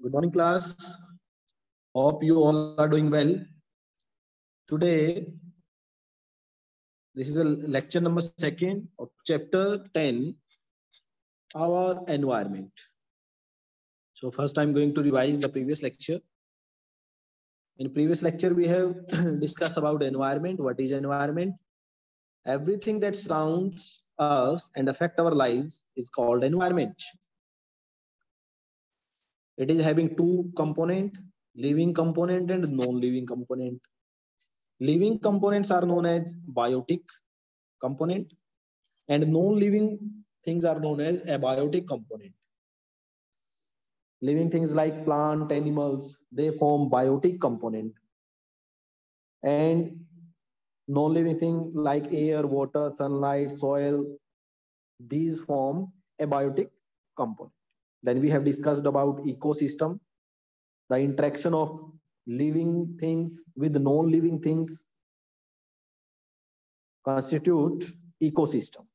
Good morning, class. Hope you all are doing well. Today, this is the lecture number second of chapter 10, our environment. So first I'm going to revise the previous lecture. In previous lecture, we have discussed about environment. What is environment? Everything that surrounds us and affect our lives is called environment. It is having two component, living component and non-living component. Living components are known as biotic component and non-living things are known as abiotic component. Living things like plant, animals, they form biotic component. And non-living thing like air, water, sunlight, soil, these form abiotic component. Then we have discussed about ecosystem, the interaction of living things with non-living things constitute ecosystem.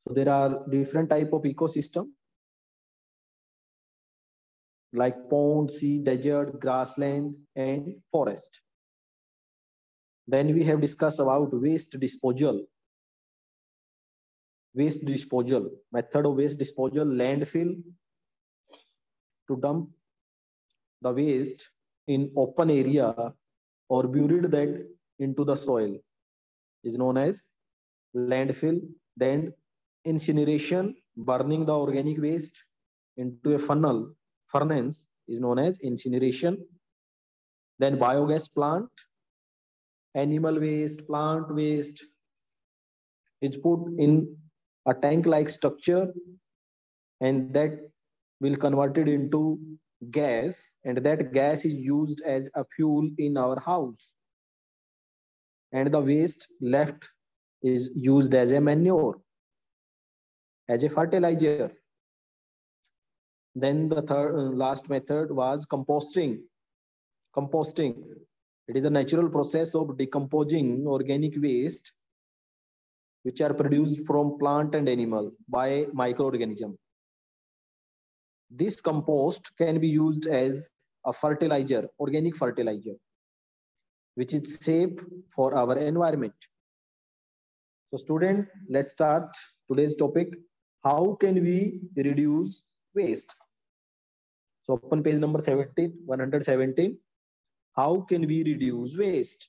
So there are different type of ecosystem like pond, sea, desert, grassland, and forest. Then we have discussed about waste disposal. Waste disposal, method of waste disposal, landfill to dump the waste in open area or buried that into the soil is known as landfill. Then incineration, burning the organic waste into a funnel, furnace is known as incineration. Then biogas plant, animal waste, plant waste is put in a tank-like structure and that will convert it into gas and that gas is used as a fuel in our house. And the waste left is used as a manure as a fertilizer. Then the third last method was composting. Composting. It is a natural process of decomposing organic waste which are produced from plant and animal by microorganism this compost can be used as a fertilizer, organic fertilizer, which is safe for our environment. So student, let's start today's topic. How can we reduce waste? So open page number 17, 117. How can we reduce waste?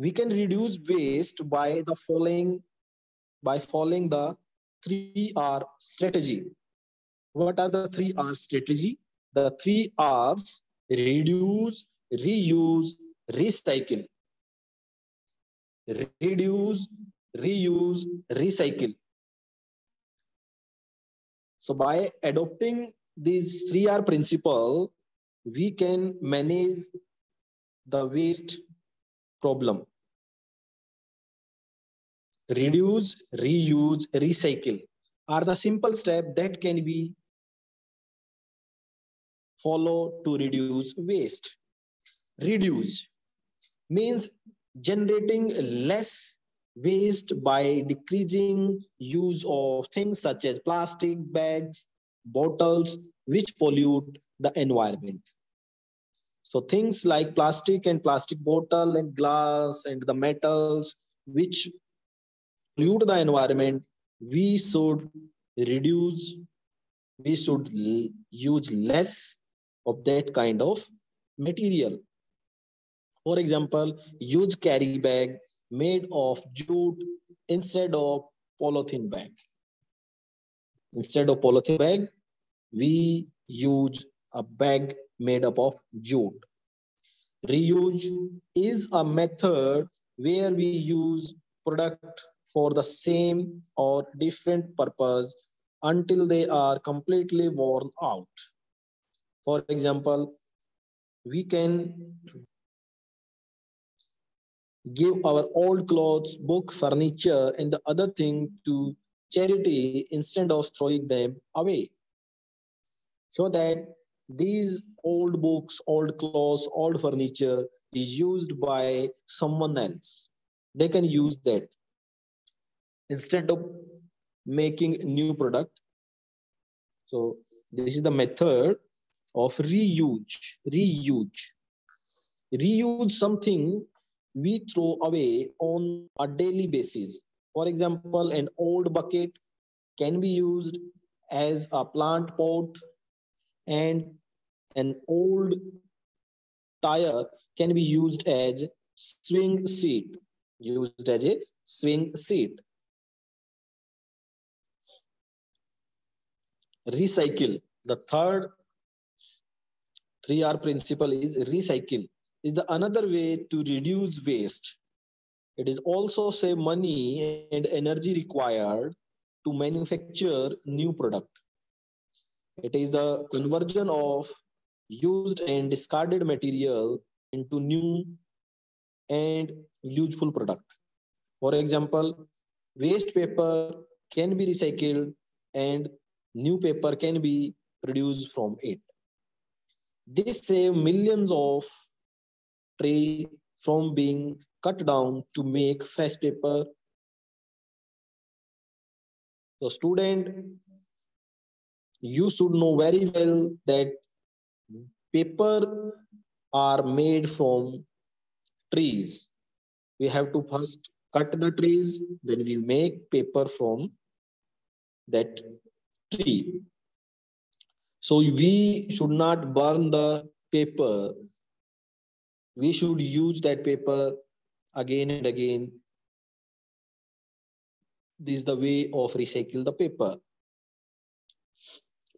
We can reduce waste by the following, by following the 3R strategy. What are the three R strategy? The three R's reduce, reuse, recycle. Reduce, reuse, recycle. So by adopting these three R principle, we can manage the waste problem. Reduce, reuse, recycle are the simple steps that can be followed to reduce waste. Reduce means generating less waste by decreasing use of things such as plastic bags, bottles, which pollute the environment. So things like plastic and plastic bottle and glass and the metals which pollute the environment, we should reduce, we should use less of that kind of material. For example, use carry bag made of jute instead of polythene bag. Instead of polythene bag, we use a bag made up of jute. Reuse is a method where we use product for the same or different purpose until they are completely worn out. For example, we can give our old clothes, book, furniture, and the other thing to charity instead of throwing them away. So that these old books, old clothes, old furniture is used by someone else. They can use that instead of making new product. So This is the method of reuse. Reuse. Reuse something we throw away on a daily basis. For example, an old bucket can be used as a plant pot and an old tire can be used as swing seat used as a swing seat recycle. The third 3r principle is recycle. Is the another way to reduce waste. It is also save money and energy required to manufacture new product. It is the conversion of used and discarded material into new and useful product. For example, waste paper can be recycled and new paper can be produced from it. This save millions of tree from being cut down to make fresh paper. So student, you should know very well that paper are made from trees. We have to first cut the trees, then we make paper from that tree. So we should not burn the paper. We should use that paper again and again. This is the way of recycle the paper.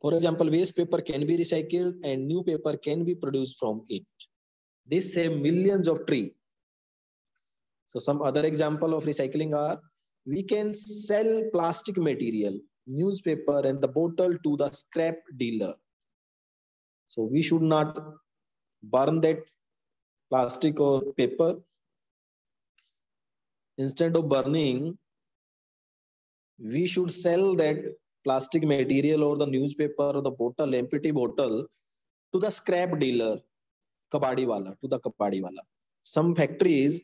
For example, waste paper can be recycled and new paper can be produced from it. This save millions of tree. So some other example of recycling are, we can sell plastic material, newspaper and the bottle to the scrap dealer. So we should not burn that plastic or paper. Instead of burning, we should sell that plastic material or the newspaper or the bottle, empty bottle to the scrap dealer, kabadi wala, to the kabadi wala. Some factories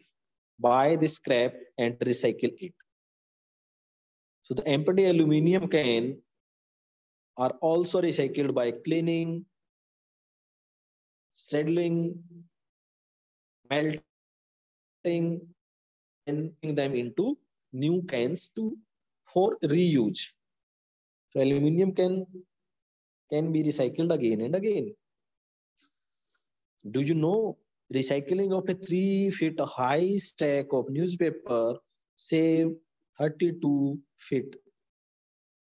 buy the scrap and recycle it. So the empty aluminium can are also recycled by cleaning, settling, melting, and them into new cans to for reuse. So aluminium can can be recycled again and again. Do you know recycling of a three feet high stack of newspaper save 32 feet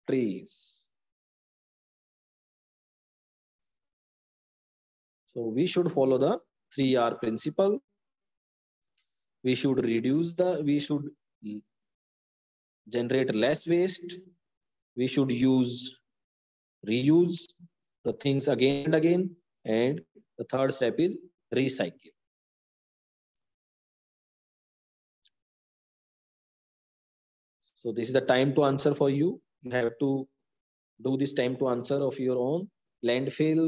trees? So we should follow the 3R principle. We should reduce the, we should generate less waste we should use reuse the things again and again and the third step is recycle so this is the time to answer for you you have to do this time to answer of your own landfill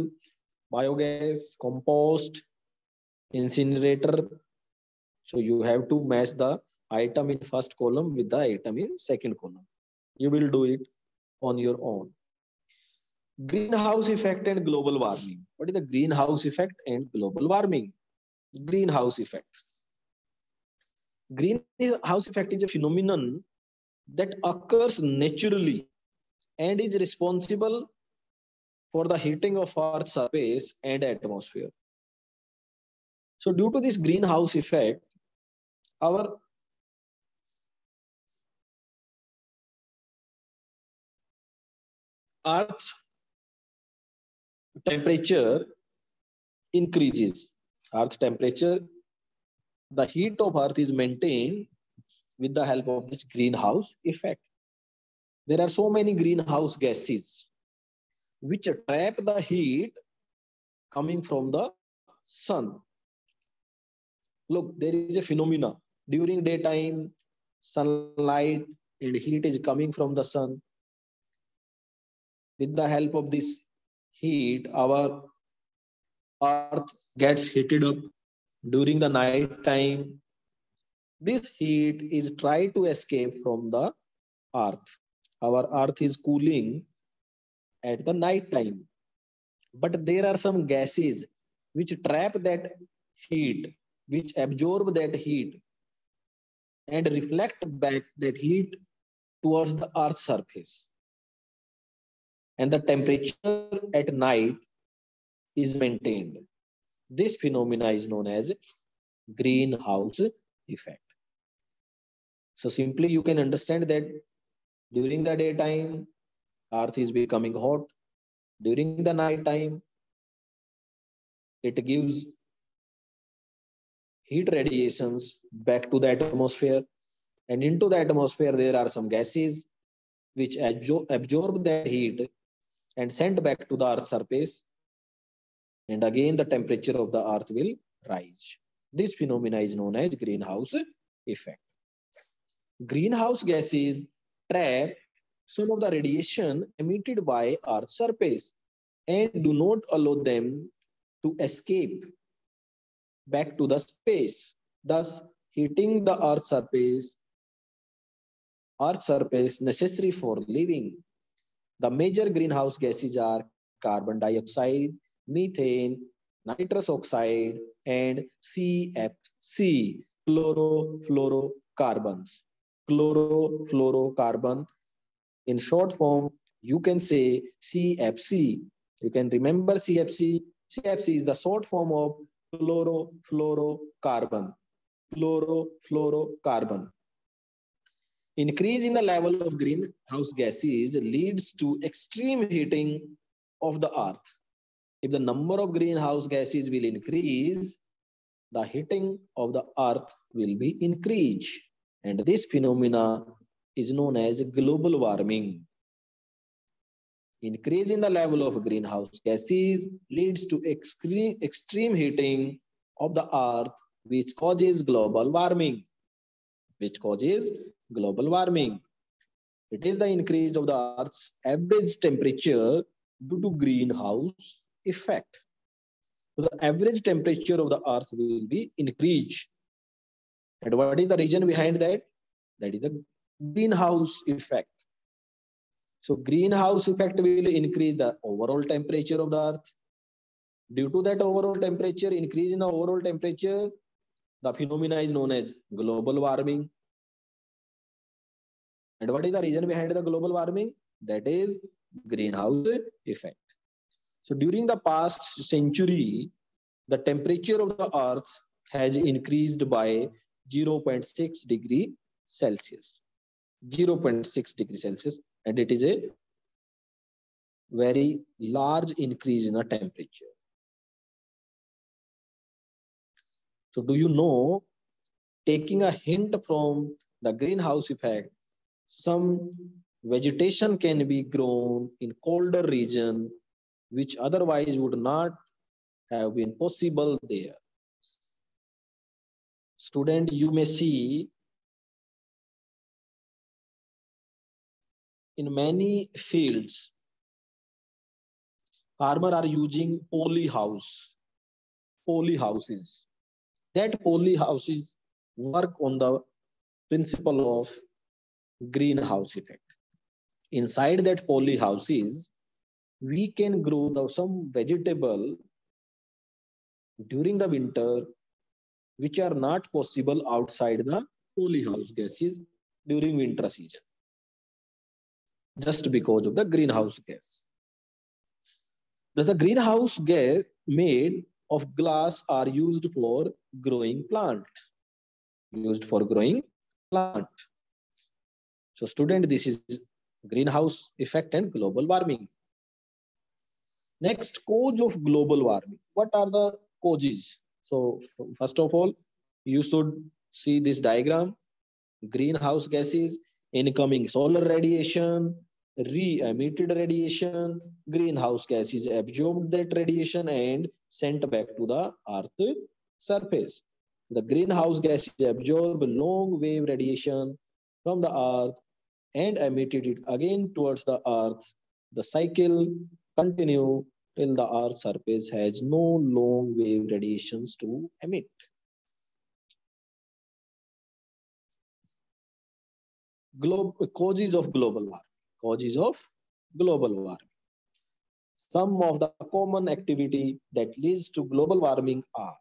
biogas compost incinerator so you have to match the item in first column with the item in second column you will do it on your own. Greenhouse effect and global warming. What is the greenhouse effect and global warming? Greenhouse effect. Greenhouse effect is a phenomenon that occurs naturally and is responsible for the heating of Earth's surface and atmosphere. So due to this greenhouse effect, our Earth temperature increases. Earth temperature, the heat of Earth is maintained with the help of this greenhouse effect. There are so many greenhouse gases which trap the heat coming from the sun. Look, there is a phenomena. During daytime, sunlight and heat is coming from the sun with the help of this heat, our earth gets heated up during the night time. This heat is try to escape from the earth. Our earth is cooling at the night time. But there are some gases which trap that heat, which absorb that heat and reflect back that heat towards the earth's surface. And the temperature at night is maintained. This phenomena is known as greenhouse effect. So simply you can understand that during the daytime, earth is becoming hot. During the night time, it gives heat radiations back to the atmosphere. And into the atmosphere, there are some gases which absorb the heat and send back to the earth's surface. And again, the temperature of the earth will rise. This phenomena is known as greenhouse effect. Greenhouse gases trap some of the radiation emitted by Earth's surface and do not allow them to escape back to the space, thus heating the Earth's surface, Earth's surface necessary for living. The major greenhouse gases are carbon dioxide, methane, nitrous oxide, and CFC, chlorofluorocarbons. Chlorofluorocarbon. In short form, you can say CFC. You can remember CFC. CFC is the short form of chlorofluorocarbon. Chlorofluorocarbon. Increase in the level of greenhouse gases leads to extreme heating of the earth. If the number of greenhouse gases will increase, the heating of the earth will be increased. And this phenomena is known as global warming. Increase in the level of greenhouse gases leads to extreme, extreme heating of the earth, which causes global warming. Which causes global warming. It is the increase of the earth's average temperature due to greenhouse effect. So the average temperature of the earth will be increased. And what is the reason behind that? That is the greenhouse effect. So greenhouse effect will increase the overall temperature of the earth. Due to that overall temperature, increase in the overall temperature, the phenomena is known as global warming. And what is the reason behind the global warming? That is greenhouse effect. So during the past century, the temperature of the earth has increased by 0.6 degree Celsius. 0.6 degree Celsius, and it is a very large increase in the temperature. So do you know, taking a hint from the greenhouse effect, some vegetation can be grown in colder region which otherwise would not have been possible there. Student, you may see in many fields, farmer are using poly house, poly houses. That poly houses work on the principle of greenhouse effect. Inside that poly houses, we can grow the, some vegetable during the winter which are not possible outside the polyhouse gases during winter season just because of the greenhouse gas. Thus, the greenhouse gas made of glass are used for growing plant. Used for growing plant. So, student, this is greenhouse effect and global warming. Next, cause of global warming. What are the causes? So first of all, you should see this diagram. Greenhouse gases, incoming solar radiation, re-emitted radiation, greenhouse gases absorbed that radiation and sent back to the earth surface. The greenhouse gases absorb long wave radiation from the earth and emitted it again towards the earth. The cycle continue till the Earth's surface has no long wave radiations to emit. Globe, causes of global warming. Causes of global warming. Some of the common activity that leads to global warming are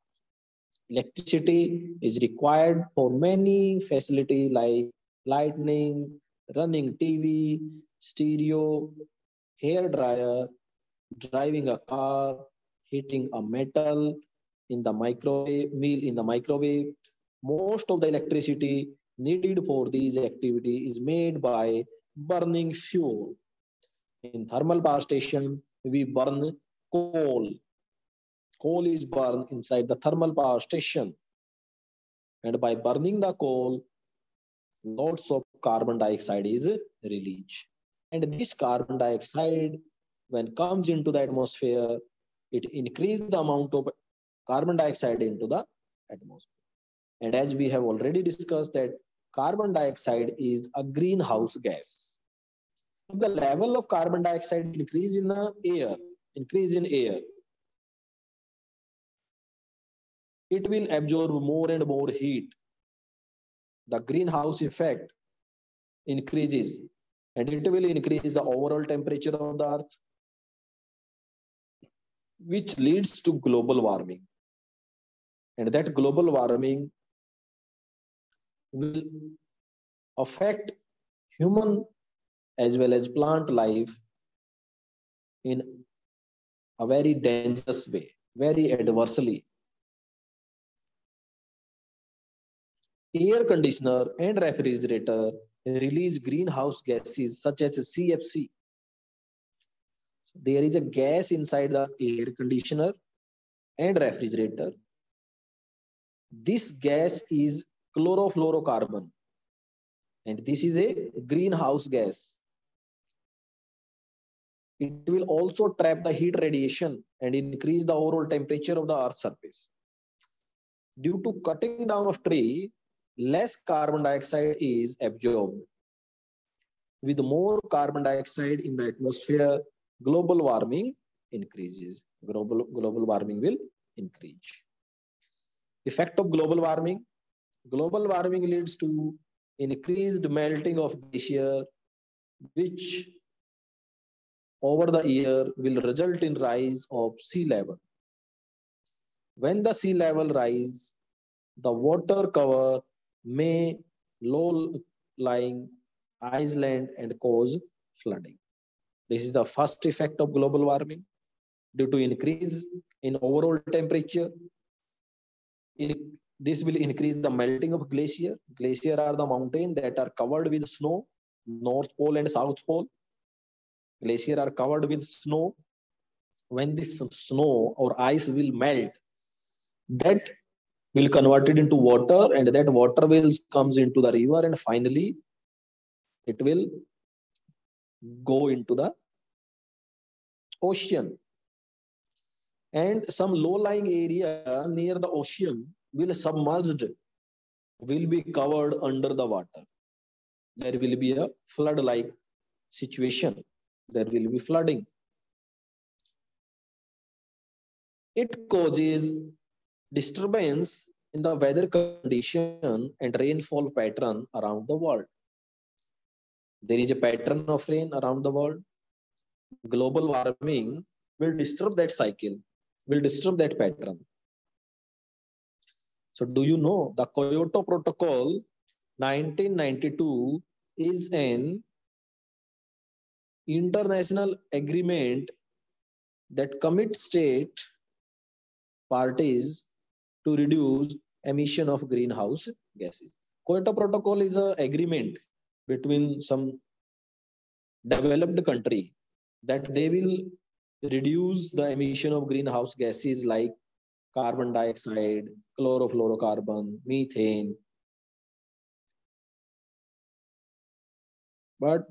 electricity is required for many facility like lighting, running TV, stereo, hair dryer, driving a car, heating a metal in the microwave, meal in the microwave. Most of the electricity needed for these activity is made by burning fuel. In thermal power station, we burn coal. Coal is burned inside the thermal power station. And by burning the coal, lots of carbon dioxide is released. And this carbon dioxide, when comes into the atmosphere, it increases the amount of carbon dioxide into the atmosphere. And as we have already discussed that carbon dioxide is a greenhouse gas. The level of carbon dioxide increase in the air, increase in air. It will absorb more and more heat. The greenhouse effect increases and it will increase the overall temperature of the earth which leads to global warming and that global warming will affect human as well as plant life in a very dangerous way very adversely air conditioner and refrigerator release greenhouse gases such as CFC. There is a gas inside the air conditioner and refrigerator. This gas is chlorofluorocarbon and this is a greenhouse gas. It will also trap the heat radiation and increase the overall temperature of the earth's surface. Due to cutting down of tree, less carbon dioxide is absorbed. With more carbon dioxide in the atmosphere, global warming increases. Global, global warming will increase. Effect of global warming. Global warming leads to increased melting of glacier, which over the year will result in rise of sea level. When the sea level rise, the water cover may low-lying island and cause flooding. This is the first effect of global warming due to increase in overall temperature. In, this will increase the melting of glacier. Glacier are the mountain that are covered with snow, North Pole and South Pole. Glacier are covered with snow. When this snow or ice will melt, that will convert it into water and that water will comes into the river and finally it will go into the ocean and some low-lying area near the ocean will submerged will be covered under the water there will be a flood like situation there will be flooding it causes disturbance in the weather condition and rainfall pattern around the world. There is a pattern of rain around the world. Global warming will disturb that cycle, will disturb that pattern. So do you know the Kyoto Protocol 1992 is an international agreement that commit state parties to reduce emission of greenhouse gases. Kyoto Protocol is an agreement between some developed country that they will reduce the emission of greenhouse gases like carbon dioxide, chlorofluorocarbon, methane. But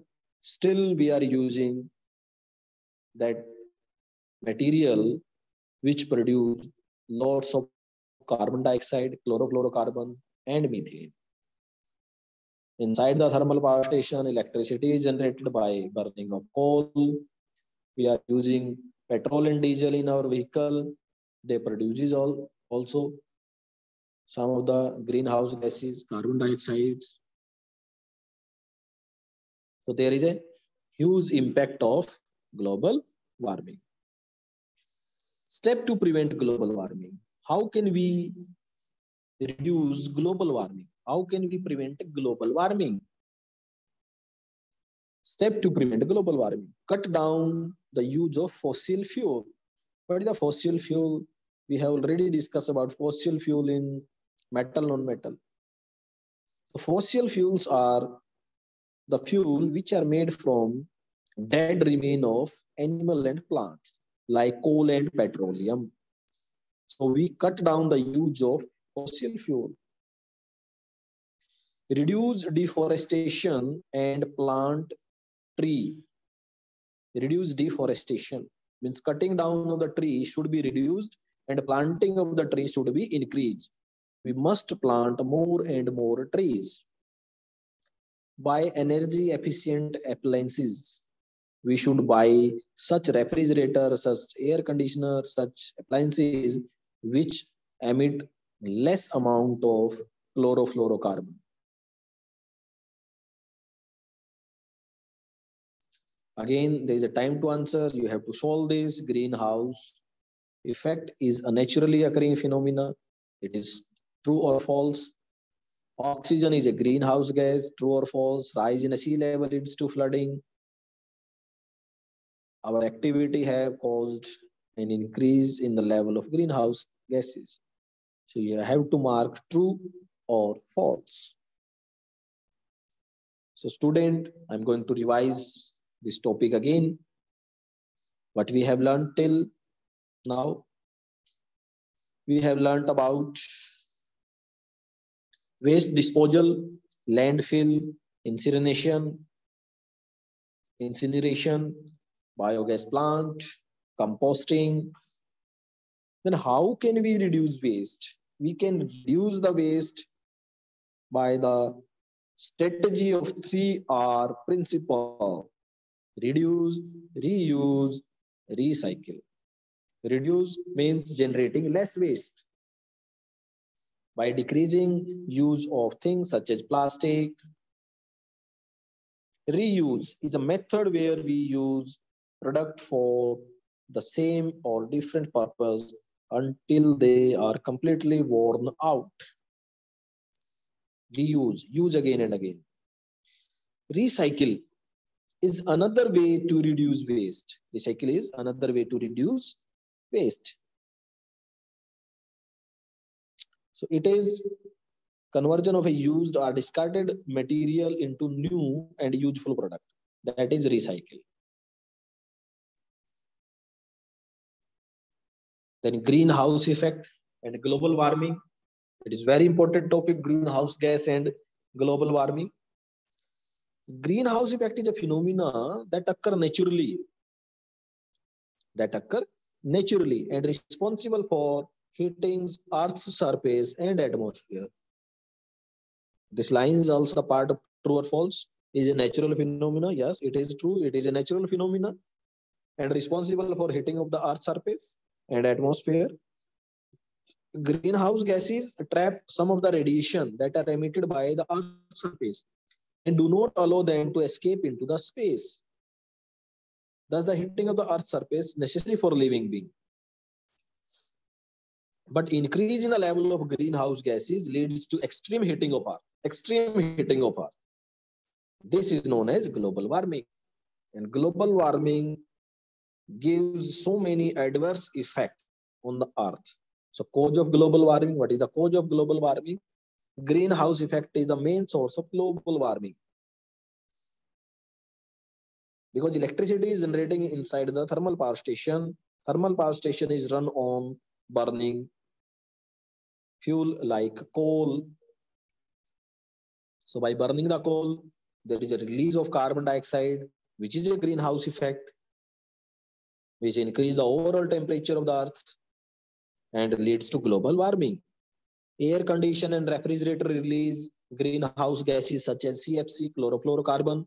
still we are using that material which produce lots of carbon dioxide, chlorofluorocarbon, and methane. Inside the thermal power station, electricity is generated by burning of coal. We are using petrol and diesel in our vehicle. They produces all also some of the greenhouse gases, carbon dioxide So there is a huge impact of global warming. Step to prevent global warming. How can we reduce global warming? How can we prevent global warming? Step to prevent global warming. Cut down the use of fossil fuel. What is the fossil fuel? We have already discussed about fossil fuel in metal, non-metal. Fossil fuels are the fuel which are made from dead remain of animal and plants like coal and petroleum. So we cut down the use of fossil fuel. Reduce deforestation and plant tree. Reduce deforestation means cutting down of the tree should be reduced and planting of the tree should be increased. We must plant more and more trees. Buy energy efficient appliances. We should buy such refrigerators, such air conditioners, such appliances which emit less amount of chlorofluorocarbon. Again, there is a time to answer. You have to solve this. Greenhouse effect is a naturally occurring phenomena. It is true or false. Oxygen is a greenhouse gas. True or false. Rise in a sea level leads to flooding. Our activity have caused an increase in the level of greenhouse gases. So you have to mark true or false. So student, I'm going to revise this topic again. What we have learned till now. We have learned about waste disposal, landfill, incineration, incineration, biogas plant, composting. Then how can we reduce waste? we can reduce the waste by the strategy of 3R principle. Reduce, reuse, recycle. Reduce means generating less waste. By decreasing use of things such as plastic, reuse is a method where we use product for the same or different purpose until they are completely worn out. Reuse, use again and again. Recycle is another way to reduce waste. Recycle is another way to reduce waste. So it is conversion of a used or discarded material into new and useful product. That is recycle. Then greenhouse effect and global warming. It is very important topic, greenhouse gas and global warming. Greenhouse effect is a phenomena that occur naturally. That occur naturally and responsible for heating Earth's surface and atmosphere. This line is also part of true or false. Is a natural phenomena. Yes, it is true. It is a natural phenomena and responsible for heating of the Earth's surface and atmosphere. Greenhouse gases trap some of the radiation that are emitted by the Earth's surface and do not allow them to escape into the space. Thus, the heating of the Earth's surface necessary for living being. But increase in the level of greenhouse gases leads to extreme heating of Earth. Extreme heating of Earth. This is known as global warming. And global warming gives so many adverse effects on the earth. So cause of global warming, what is the cause of global warming? Greenhouse effect is the main source of global warming. Because electricity is generating inside the thermal power station. Thermal power station is run on burning fuel like coal. So by burning the coal, there is a release of carbon dioxide, which is a greenhouse effect which increase the overall temperature of the earth and leads to global warming. Air condition and refrigerator release greenhouse gases such as CFC, chlorofluorocarbon.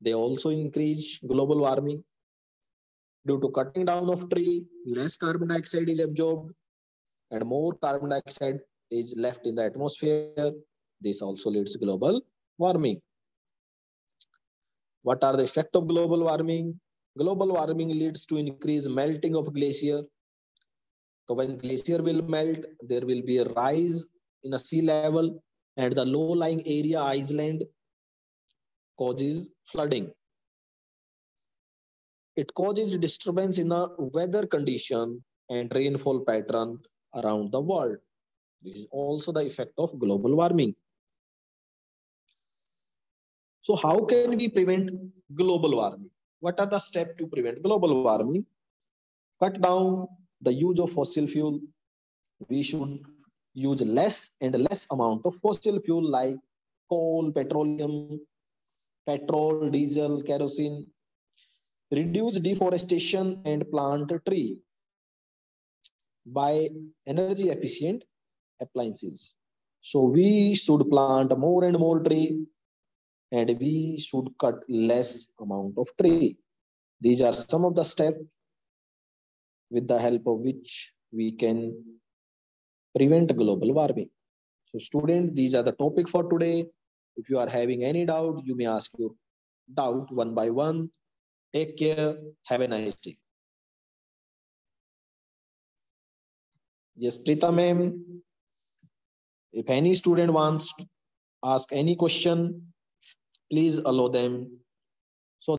They also increase global warming. Due to cutting down of tree, less carbon dioxide is absorbed and more carbon dioxide is left in the atmosphere. This also leads to global warming. What are the effect of global warming? Global warming leads to increased melting of glacier. So when glacier will melt, there will be a rise in a sea level and the low-lying area island causes flooding. It causes disturbance in the weather condition and rainfall pattern around the world. This is also the effect of global warming. So how can we prevent global warming? What are the steps to prevent global warming? Cut down the use of fossil fuel. We should use less and less amount of fossil fuel like coal, petroleum, petrol, diesel, kerosene. Reduce deforestation and plant tree by energy efficient appliances. So we should plant more and more tree and we should cut less amount of tree. These are some of the steps with the help of which we can prevent global warming. So student, these are the topic for today. If you are having any doubt, you may ask your doubt one by one. Take care. Have a nice day. Yes, Prita ma'am. If any student wants to ask any question, please allow them